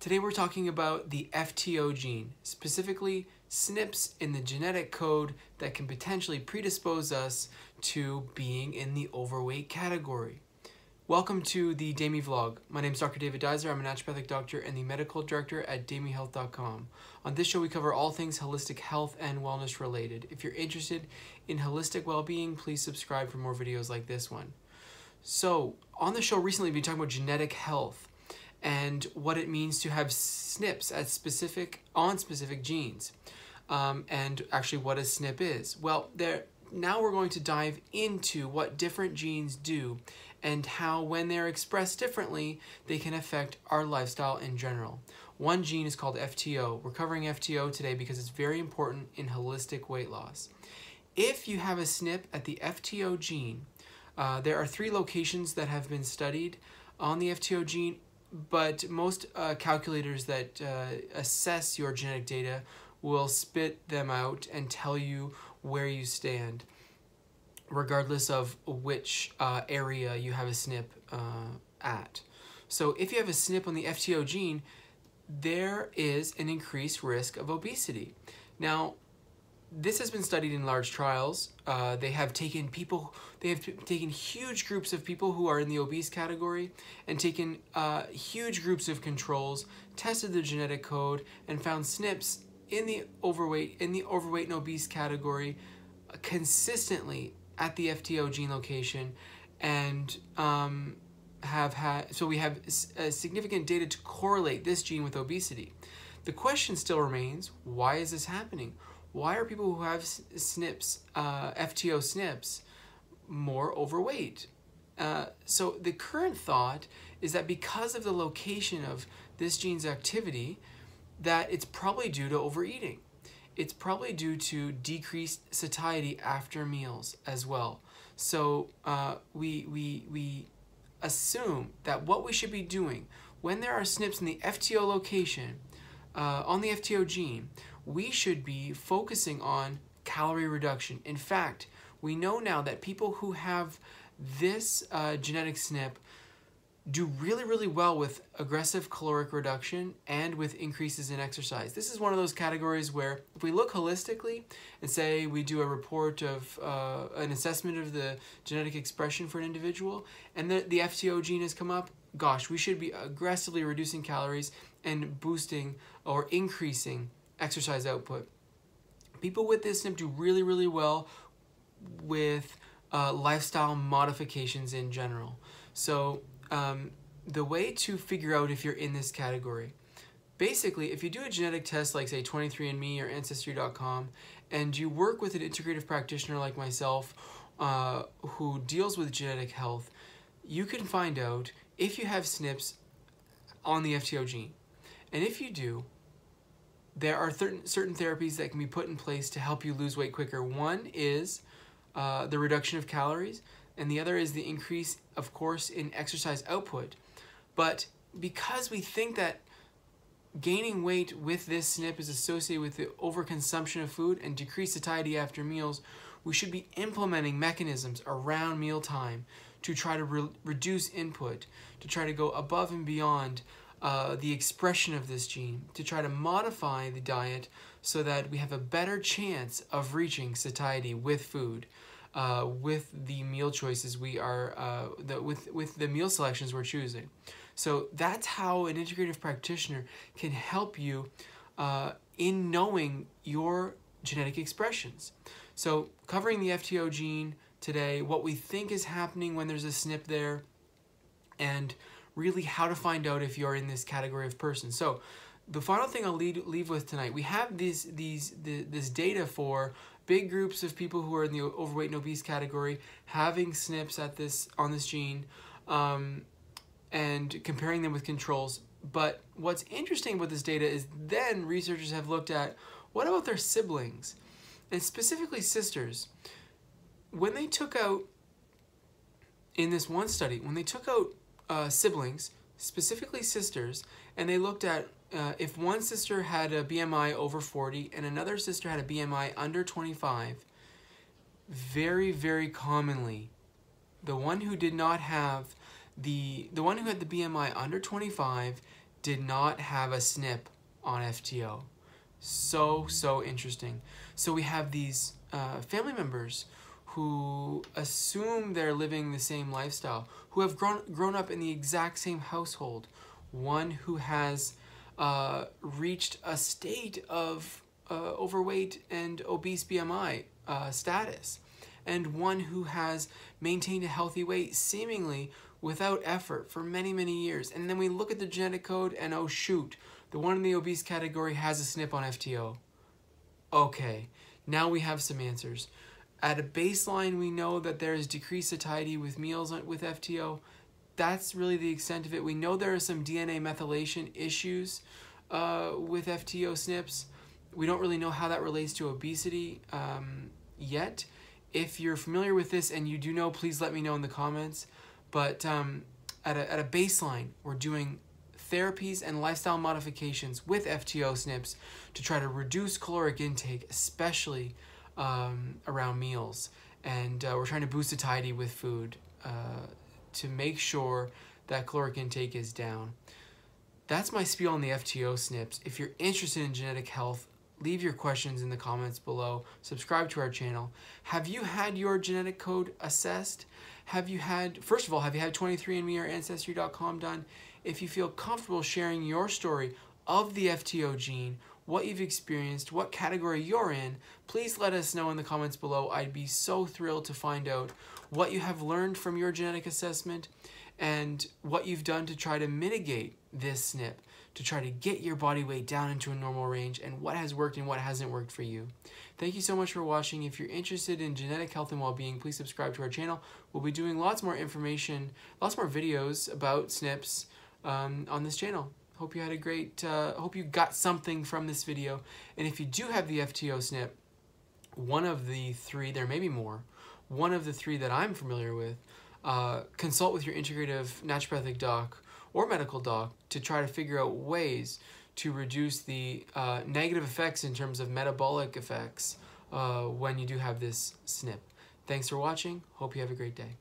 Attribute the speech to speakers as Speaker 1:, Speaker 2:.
Speaker 1: Today we're talking about the FTO gene, specifically SNPs in the genetic code that can potentially predispose us to being in the overweight category. Welcome to the DAMY vlog. My name is Dr. David Duizer. I'm a naturopathic doctor and the medical director at damyhealth.com. On this show, we cover all things holistic health and wellness related. If you're interested in holistic well-being, please subscribe for more videos like this one. So, on the show recently, we've been talking about genetic health and what it means to have SNPs at specific on specific genes, um, and actually what a SNP is. Well, there now we're going to dive into what different genes do and how when they're expressed differently, they can affect our lifestyle in general. One gene is called FTO. We're covering FTO today because it's very important in holistic weight loss. If you have a SNP at the FTO gene, uh, there are three locations that have been studied on the FTO gene, but most uh, calculators that uh, assess your genetic data will spit them out and tell you where you stand, regardless of which uh, area you have a SNP uh, at. So if you have a SNP on the FTO gene, there is an increased risk of obesity. Now, this has been studied in large trials. Uh, they have taken people, they have taken huge groups of people who are in the obese category and taken uh, huge groups of controls, tested the genetic code, and found SNPs in the overweight in the overweight and obese category uh, consistently at the FTO gene location, and um, have had so we have significant data to correlate this gene with obesity. The question still remains: Why is this happening? Why are people who have SNPs, uh, FTO SNPs, more overweight? Uh, so the current thought is that because of the location of this gene's activity, that it's probably due to overeating. It's probably due to decreased satiety after meals as well. So uh, we, we, we assume that what we should be doing when there are SNPs in the FTO location, uh, on the FTO gene, we should be focusing on calorie reduction. In fact, we know now that people who have this uh, genetic SNP do really, really well with aggressive caloric reduction and with increases in exercise. This is one of those categories where if we look holistically and say we do a report of uh, an assessment of the genetic expression for an individual and the, the FTO gene has come up, gosh, we should be aggressively reducing calories and boosting or increasing exercise output. People with this SNP do really, really well with uh, lifestyle modifications in general. So um, the way to figure out if you're in this category, basically, if you do a genetic test like say 23andMe or Ancestry.com, and you work with an integrative practitioner like myself uh, who deals with genetic health, you can find out if you have SNPs on the FTO gene. And if you do, there are certain, certain therapies that can be put in place to help you lose weight quicker. One is uh, the reduction of calories, and the other is the increase, of course, in exercise output. But because we think that gaining weight with this SNP is associated with the overconsumption of food and decreased satiety after meals, we should be implementing mechanisms around mealtime to try to re reduce input, to try to go above and beyond uh, the expression of this gene to try to modify the diet so that we have a better chance of reaching satiety with food, uh, with the meal choices we are, uh, the, with, with the meal selections we're choosing. So that's how an integrative practitioner can help you uh, in knowing your genetic expressions. So covering the FTO gene today, what we think is happening when there's a SNP there, and really how to find out if you're in this category of person. So the final thing I'll lead, leave with tonight, we have these, these, the, this data for big groups of people who are in the overweight and obese category having SNPs at this, on this gene um, and comparing them with controls. But what's interesting about this data is then researchers have looked at what about their siblings and specifically sisters. When they took out, in this one study, when they took out uh, siblings, specifically sisters, and they looked at uh, if one sister had a BMI over 40 and another sister had a BMI under 25, very, very commonly, the one who did not have the, the one who had the BMI under 25 did not have a SNP on FTO. So, so interesting. So we have these uh, family members who assume they're living the same lifestyle, who have grown, grown up in the exact same household, one who has uh, reached a state of uh, overweight and obese BMI uh, status, and one who has maintained a healthy weight seemingly without effort for many, many years. And then we look at the genetic code and oh shoot, the one in the obese category has a SNP on FTO. Okay, now we have some answers. At a baseline, we know that there is decreased satiety with meals with FTO. That's really the extent of it. We know there are some DNA methylation issues uh, with FTO SNPs. We don't really know how that relates to obesity um, yet. If you're familiar with this and you do know, please let me know in the comments. But um, at, a, at a baseline, we're doing therapies and lifestyle modifications with FTO SNPs to try to reduce caloric intake, especially um, around meals. And uh, we're trying to boost satiety with food uh, to make sure that caloric intake is down. That's my spiel on the FTO SNPs. If you're interested in genetic health, leave your questions in the comments below. Subscribe to our channel. Have you had your genetic code assessed? Have you had, first of all, have you had 23andMe or Ancestry.com done? If you feel comfortable sharing your story of the FTO gene, what you've experienced, what category you're in, please let us know in the comments below. I'd be so thrilled to find out what you have learned from your genetic assessment and what you've done to try to mitigate this SNP, to try to get your body weight down into a normal range, and what has worked and what hasn't worked for you. Thank you so much for watching. If you're interested in genetic health and well-being, please subscribe to our channel. We'll be doing lots more information, lots more videos about SNPs um, on this channel. Hope you had a great, uh, hope you got something from this video. And if you do have the FTO SNP, one of the three, there may be more, one of the three that I'm familiar with, uh, consult with your integrative naturopathic doc or medical doc to try to figure out ways to reduce the uh, negative effects in terms of metabolic effects uh, when you do have this SNP. Thanks for watching. Hope you have a great day.